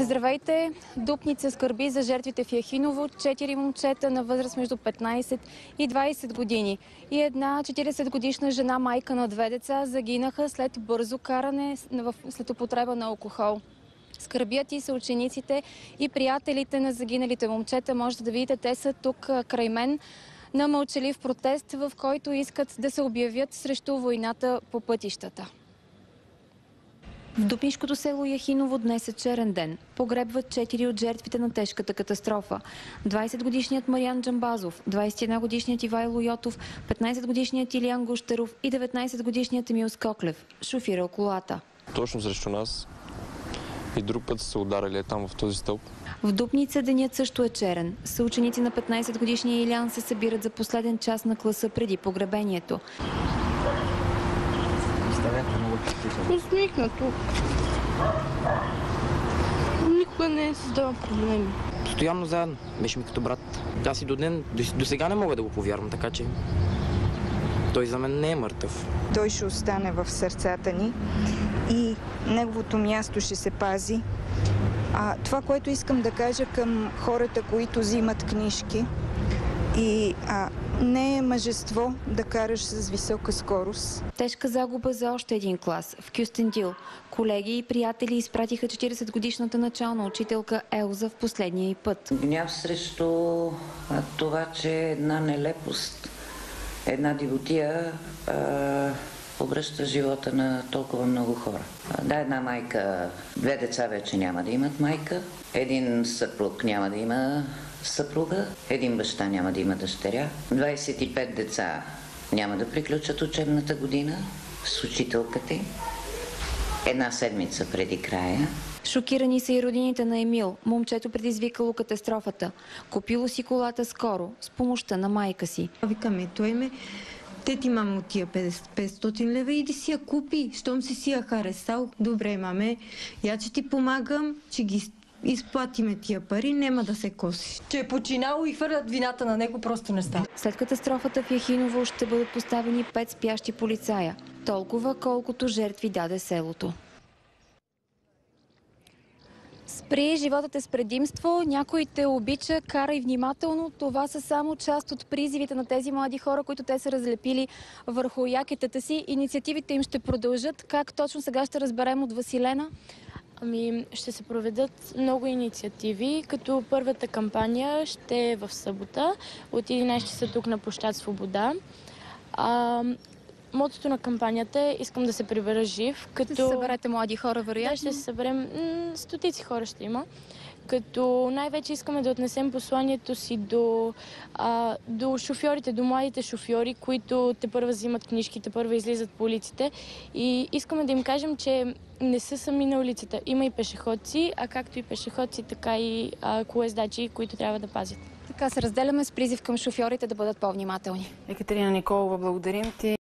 Здравейте! Дупница скърби за жертвите в Яхиново. Четири момчета на възраст между 15 и 20 години. И една 40 годишна жена, майка на две деца, загинаха след бързо каране след употреба на алкохол. Скърбят и са учениците и приятелите на загиналите момчета. Можете да видите, те са тук край мен на мълчалив протест, в който искат да се обявят срещу войната по пътищата. В Дупнишкото село Яхиново днес е черен ден. Погребват четири от жертвите на тежката катастрофа. 20-годишният Мариан Джамбазов, 21-годишният Ивайло Йотов, 15-годишният Илиян Гущеров и 19-годишният Емил Скоклев, шофирал колата. точно срещу нас. И друг път са се ударили е там в този стълб. В Дупница денят също е черен. Съученици на 15-годишния Илян се събират за последен час на класа преди погребението. Усмихнато. Никога не е създава проблеми. Постоянно заедно. Беше ми като брат. Аз и до ден, до, до сега не мога да го повярвам, така че той за мен не е мъртъв. той ще остане в сърцата ни и неговото място ще се пази. А това, което искам да кажа към хората, които взимат книжки и а, не е мъжество да караш с висока скорост. Тежка загуба за още един клас в Кюстендил. Колеги и приятели изпратиха 40-годишната начална учителка Елза в последния й път. Гняв срещу а, това, че една нелепост, една дивотия а, обръща живота на толкова много хора. Да, една майка, две деца вече няма да имат майка, един съпруг няма да има съпруга, един баща няма да има дъщеря, 25 деца няма да приключат учебната година с учителката им. Една седмица преди края Шокирани са и родините на Емил, момчето предизвикало катастрофата. Купило си колата скоро, с помощта на майка си. Викаме, той ме, те ти мама от тия 50 500 лева, иди си я купи, щом си си я харесал. Добре, маме, я че ти помагам, че ги изплатиме тия пари, няма да се косиш. че е починало и хвърлят вината на него, просто не става. След катастрофата в Яхиново ще бъдат поставени пет спящи полицая. Толкова, колкото жертви даде селото. Спри, животът е с предимство, някой те обича, карай внимателно. Това са само част от призивите на тези млади хора, които те са разлепили върху якетата си. Инициативите им ще продължат. Как точно сега ще разберем от Василена? Ами, ще се проведат много инициативи, като първата кампания ще е в събота от 11 часа тук на площад Свобода. А, мотото на кампанията е Искам да се прибера жив, като... Ще се съберете млади хора, Да, вероятно. ще се съберем. м, Стотици хора ще има. Като най-вече искаме да отнесем посланието си до, а, до шофьорите, до младите шофьори, които те първа взимат книжки, те първа излизат по улиците. И искаме да им кажем, че не са сами на улицата. Има и пешеходци, а както и пешеходци, така и а, колездачи, които трябва да пазят. Така се разделяме с призив към шофьорите да бъдат по-внимателни. Екатерина Николова, благодарим ти.